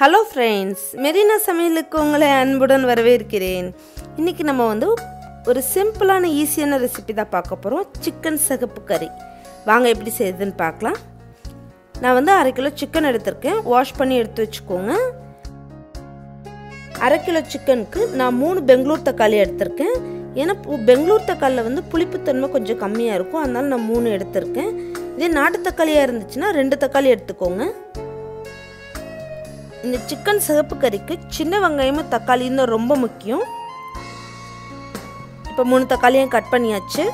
Hello friends Marina சமையலுக்கு உங்களை அன்புடன் வரவேற்கிறேன். இன்றைக்கி நம்ம வந்து ஒரு சிம்பிளான ஈஸியான ரெசிபி தான் பார்க்க போகிறோம் சிக்கன் சிகப்பு கறி. வாங்க எப்படி செய்யுதுன்னு பார்க்கலாம். நான் வந்து அரை கிலோ சிக்கன் எடுத்திருக்கேன். வாஷ் பண்ணி எடுத்து வச்சுக்கோங்க. அரை கிலோ சிக்கனுக்கு நான் மூணு பெங்களூர் தக்காளி எடுத்திருக்கேன். ஏன்னா பெங்களூர் தக்காளியில் வந்து புளிப்புத்தன்மை கொஞ்சம் கம்மியாக இருக்கும். அதனால நான் மூணு எடுத்திருக்கேன். இதே நாட்டு தக்காளியாக இருந்துச்சுன்னா ரெண்டு தக்காளி எடுத்துக்கோங்க. இந்த சிக்கன் சிகப்பு கறிக்கு சின்ன வெங்காயமும் தக்காளியும் தான் ரொம்ப முக்கியம். இப்போ மூணு தக்காளியும் கட் பண்ணியாச்சு.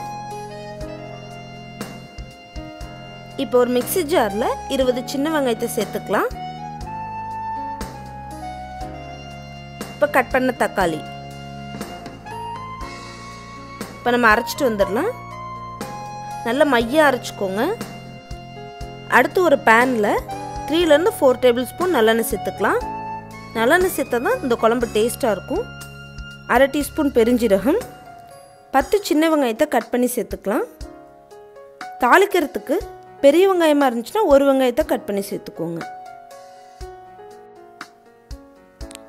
இப்போ ஒரு மிக்ஸி ஜாரில் இருபது சின்ன வெங்காயத்தை சேர்த்துக்கலாம். இப்போ கட் பண்ண தக்காளி. இப்போ நம்ம அரைச்சிட்டு வந்துடலாம். நல்லா மையம் அரைச்சிக்கோங்க. அடுத்து ஒரு பேனில் த்ரீலேருந்து ஃபோர் டேபிள் ஸ்பூன் நல்லெண்ணெய் சேர்த்துக்கலாம். நல்லெண்ணெய் சேர்த்தா தான் இந்த குழம்பு டேஸ்ட்டாக இருக்கும். அரை டீஸ்பூன் பெருஞ்சீரகம். பத்து சின்ன வெங்காயத்தை கட் பண்ணி சேர்த்துக்கலாம். தாளிக்கிறதுக்கு பெரிய வெங்காயமாக இருந்துச்சுன்னா ஒரு வெங்காயத்தை கட் பண்ணி சேர்த்துக்கோங்க.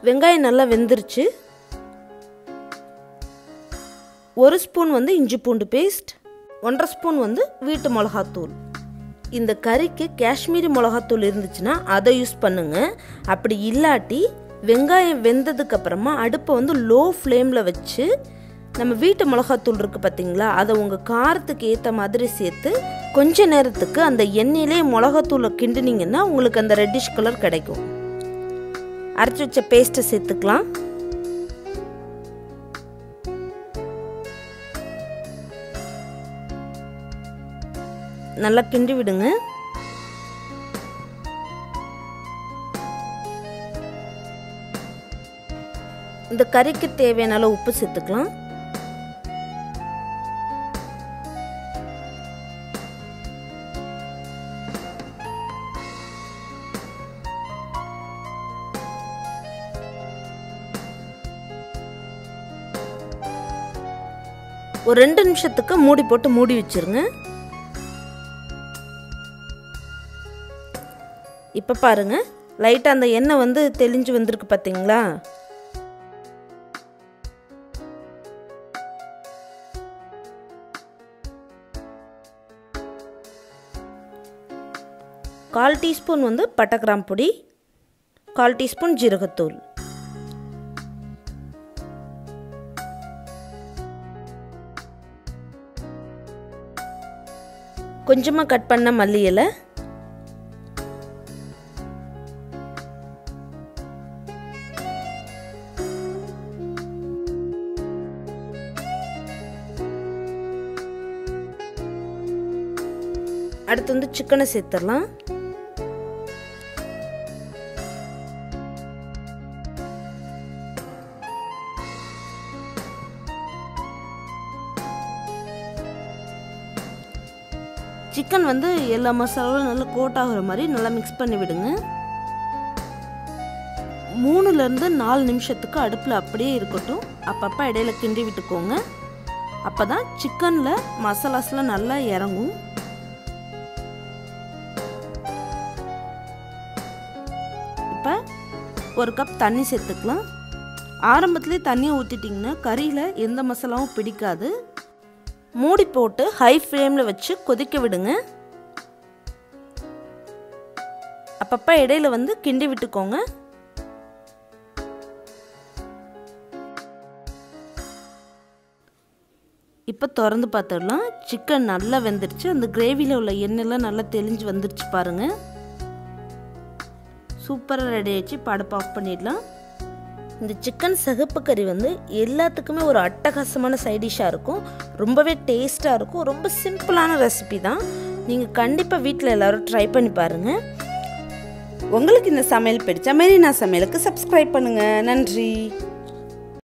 வெங்காயம் நல்லா வெந்துருச்சு. ஒரு ஸ்பூன் வந்து இஞ்சி பூண்டு பேஸ்ட் ஒன்றரை ஸ்பூன் வந்து வீட்டு மிளகாத்தூள். இந்த கறிக்கு காஷ்மீரி மிளகாத்தூள் இருந்துச்சுன்னா அதை யூஸ் பண்ணுங்க. அப்படி இல்லாட்டி வெங்காயம் வெந்ததுக்கு அப்புறமா அடுப்பை வந்து லோ ஃப்ளேமில் வச்சு நம்ம வீட்டு மிளகாத்தூள் இருக்குது பார்த்தீங்களா அதை உங்கள் காரத்துக்கு ஏற்ற மாதிரி சேர்த்து கொஞ்ச நேரத்துக்கு அந்த எண்ணெயிலே மிளகாத்தூளை கிண்டுனீங்கன்னா உங்களுக்கு அந்த ரெட்டிஷ் கலர் கிடைக்கும். அரைச்சி வச்ச பேஸ்ட்டை சேர்த்துக்கலாம். நல்லா கிண்டி விடுங்க. இந்த கறிக்கு தேவையான அளவு உப்பு சேர்த்துக்கலாம். ஒரு ரெண்டு நிமிஷத்துக்கு மூடி போட்டு மூடி வச்சிருங்க. இப்போ பாருங்க. லைட்டாக அந்த எண்ணெய் வந்து தெளிஞ்சு வந்திருக்கு பார்த்தீங்களா கால் டீஸ்பூன் வந்து பட்டகிராம் பொடி கால் டீஸ்பூன் ஜீரகத்தூள். கொஞ்சமாக கட் பண்ண மல்லி இலை அடுத்து வந்து சிக்கனை சேர்த்துடலாம். சிக்கன் வந்து எல்லா மசாலாவும் நல்லா கோட் ஆகுற மாதிரி நல்லா மிக்ஸ் பண்ணி விடுங்க. மூணுலேருந்து நாலு நிமிஷத்துக்கு அடுப்பில் அப்படியே இருக்கட்டும். அப்பப்போ இடையில கிண்டி விட்டுக்கோங்க. அப்போ தான் சிக்கனில் மசாலாஸ்லாம் நல்லா இறங்கும். ஒரு கப் தண்ணி சேர்த்துக்கலாம். ஆரம்பத்துலேயே தண்ணியை ஊற்றிட்டிங்கன்னா கறியில் எந்த மசாலாவும் பிடிக்காது. மூடி போட்டு ஹை ஃப்ளேமில் வச்சு கொதிக்க விடுங்க. அப்பப்போ இடையில வந்து கிண்டி விட்டுக்கோங்க. இப்போ திறந்து பார்த்துடலாம். சிக்கன் நல்லா வெந்துருச்சு. அந்த கிரேவியில் உள்ள எண்ணெய்லாம் நல்லா தெளிஞ்சு வந்துருச்சு பாருங்கள் சூப்பராக ரெடி ஆயிடுச்சு. படப்பு ஆஃப் பண்ணிடலாம். இந்த சிக்கன் சிகப்பு கறி வந்து எல்லாத்துக்குமே ஒரு அட்டகாசமான சைடிஷாக இருக்கும். ரொம்பவே டேஸ்ட்டாக இருக்கும். ரொம்ப சிம்பிளான ரெசிபி தான். நீங்கள் கண்டிப்பாக வீட்டில் எல்லோரும் ட்ரை பண்ணி பாருங்கள் உங்களுக்கு இந்த சமையல் பிடிச்சா மெரினா சமையலுக்கு சப்ஸ்கிரைப் பண்ணுங்கள் நன்றி.